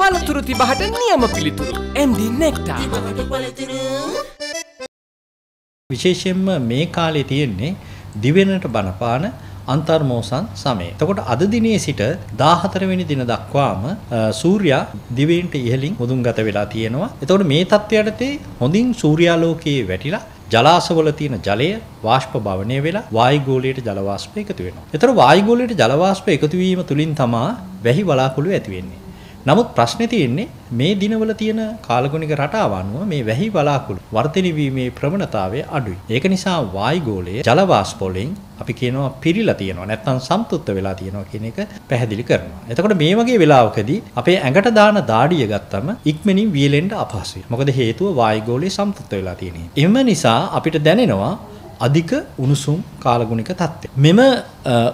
පළතුරු තිබහට නියම පිළිතුරු MD නෙක්ටා. විශේෂයෙන්ම මේ කාලේ තියෙන්නේ දිවෙනට බනපාන අන්තර්මෝසන් සමය. එතකොට අද දිනේ සිට 14 වෙනි දින දක්වාම සූර්යා දිවයිනට ඉහළින් මුදුන්ගත වෙලා තියෙනවා. එතකොට මේ தත්ත්වයටතේ හොඳින් සූර්යාලෝකයේ වැටිලා ජලාශවල තියෙන ජලය වාෂ්ප භවනය වෙලා වායුගෝලයට ජල වාෂ්ප එකතු වෙනවා. ඒතර වායුගෝලයට ජල වාෂ්ප එකතු වීම තුලින් තමා වැහි වලාකුළු ඇති වෙන්නේ. නමුත් ප්‍රශ්නේ තියෙන්නේ මේ දිනවල තියෙන කාලගුණික රටාව අනුව මේ වැහි වලාකුළු වර්ධනය වීමේ ප්‍රවණතාවය අඩුයි. ඒක නිසා වායුගෝලයේ ජල වාෂ්ප වලින් අපි කියනවා පිරීලා තියෙනවා නැත්නම් සම්තුෂ්ත වෙලා තියෙනවා කියන එක පැහැදිලි කරනවා. එතකොට මේ වගේ වෙලාවකදී අපේ ඇඟට දාන දාඩිය ගත්තම ඉක්මනින් වියලෙන්න අපහසුයි. මොකද හේතුව වායුගෝලයේ සම්තුෂ්ත වෙලා තියෙන. එම නිසා අපිට දැනෙනවා අධික උණුසුම් කාලගුණික තත්ත්වය. මෙම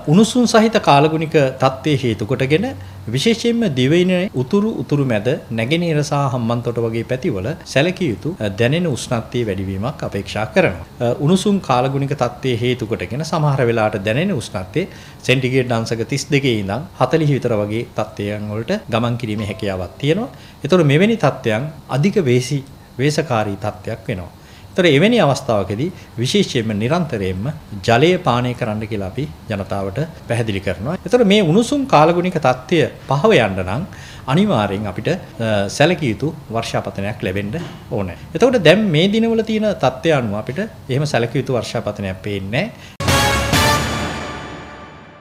උණුසුම් සහිත කාලගුණික තත්ත්වයේ හේතු කොටගෙන විශේෂයෙන්ම දිවයිනේ උතුරු උතුරු මැද නැගෙනහිර සහ හම්බන්තොට වගේ පැතිවල සැලකිය යුතු දැනෙන උෂ්ණත්වයේ වැඩිවීමක් අපේක්ෂා කරනවා. උණුසුම් කාලගුණික තත්ත්වයේ හේතු කොටගෙන සමහර වෙලාවට දැනෙන උෂ්ණත්වයේ සෙන්ටිග්‍රේඩ් අංශක 32 ඉඳන් 40 විතර වගේ තත්ත්වයන් වලට ගමන් කිරීමේ හැකියාවක් තියෙනවා. ඒතකොට මෙවැනි තත්ත්වයන් අධික වේසි වේසකාරී තත්ත්වයක් වෙනවා. ඒතර එවැනි අවස්ථාවකදී විශේෂයෙන්ම නිරන්තරයෙන්ම ජලය පානය කරන්න කියලා අපි ජනතාවට පැහැදිලි කරනවා. ඒතර මේ උණුසුම් කාලගුණික தත්ත්වය පහව යන්න නම් අනිවාර්යෙන් අපිට සැලකිය යුතු වර්ෂාපතනයක් ලැබෙන්න ඕනේ. එතකොට දැන් මේ දිනවල තියෙන தත්ත්වය අනුව අපිට එහෙම සැලකිය යුතු වර්ෂාපතනයක් පේන්නේ